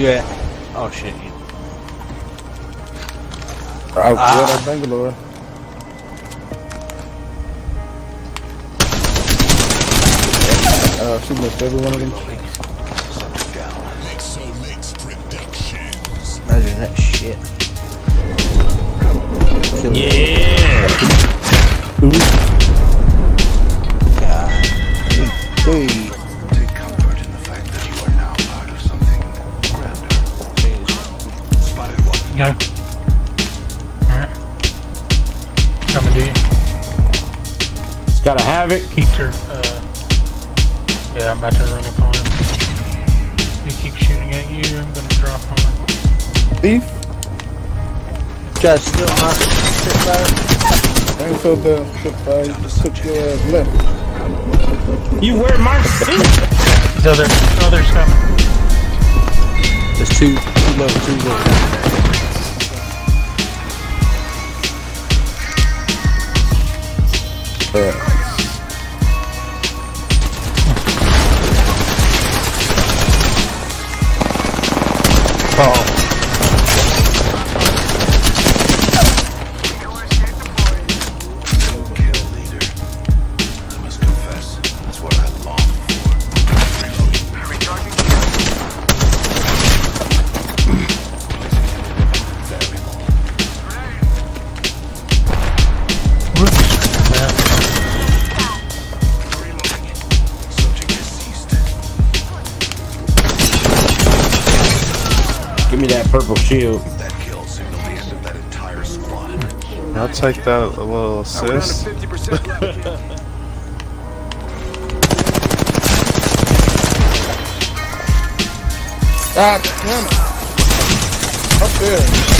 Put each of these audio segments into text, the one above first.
Where you at? Oh shit. You... Out Ah. there, Bangalore. Uh, she missed every one of them. Imagine that shit. Kill Yeah. God. Hey. Spotted one. Go. Alright. Coming to you. It's got a havoc. Keep her, uh, yeah, I'm about to run up on him. He keeps shooting at you, I'm gonna drop on him. Thief? Try to steal my shit back. Ain't so damn shit fire. You took your ass left. You wear my suit. These other, others coming. There's two, two level two level. Kill purple shield. That kill signaled the end of that entire squad. I'll take that a little assist. 50% God ah, damn it. Up there.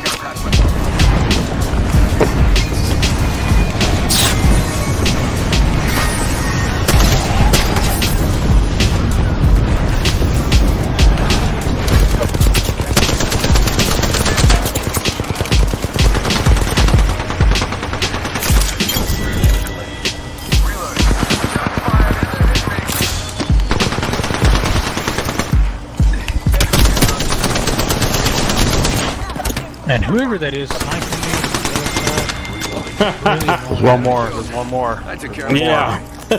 And whoever that is sniping There's one more. There's one more. I took care of Yeah. me,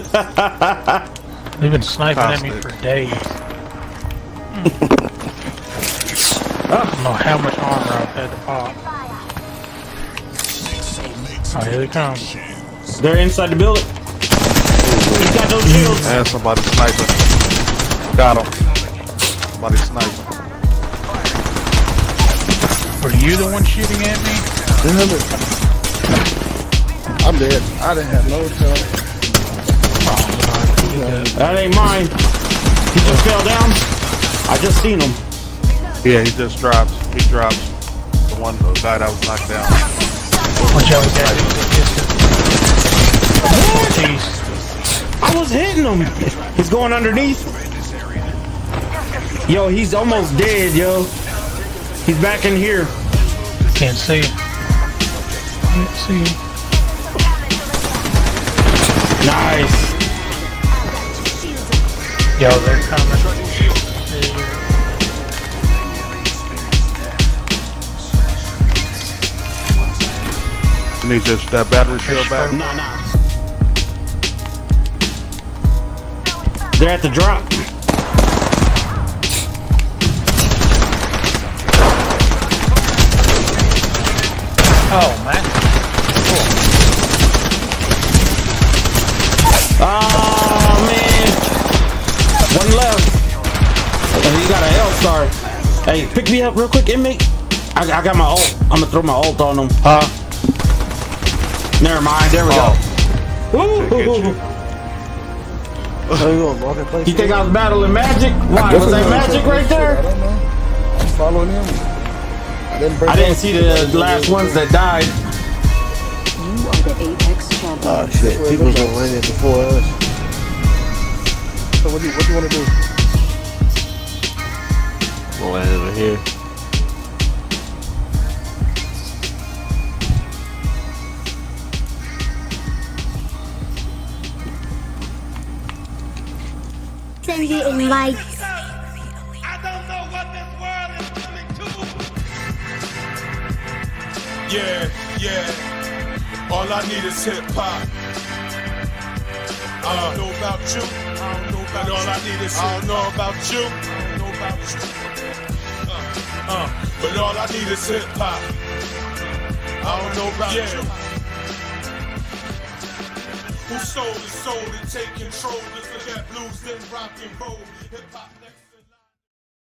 they've been sniping at me for days. Hmm. I don't know how much armor I've had to pop. Oh, here they come. They're inside the building. He's got those shields. And somebody sniping. Got him. Somebody sniping. Were you the one shooting at me? Damn it. I'm dead. I didn't have no time. That ain't mine. He just fell down. I just seen him. Yeah, he just dropped. He dropped. The one the guy that was knocked down. Watch out, guys. Jeez. I was hitting him. He's going underneath. Yo, he's almost dead, yo. He's back in here. Can't see. Can't see. Nice. Yo, they're coming. You need just that battery shield back. Nah, nah. They're at the drop. Oh, man. Oh man. One left. Oh, and he got an L star. Hey, pick me up real quick, inmate. I, I got my ult. I'm gonna throw my ult on him. Huh? Never mind. There we Oh. go. Get you. Ooh. You gonna walk in place? You think I was battling magic? Why? Was that magic right I there? don't know. I'm following him. I didn't break I didn't see the last ones that died. You are the Apex champion. Oh shit, people's gonna land it before us. So what do you, what do you want to do? Gonna land over here. Send the Yeah, yeah. All I need is hip hop. I don't know about you. I don't know about all I need is I don't know about you. I don't know about you. Uh, uh, but all I need is hip hop. I don't know about you. Who sold his soul to take control? Just look at blues, then rock and roll. Hip hop next.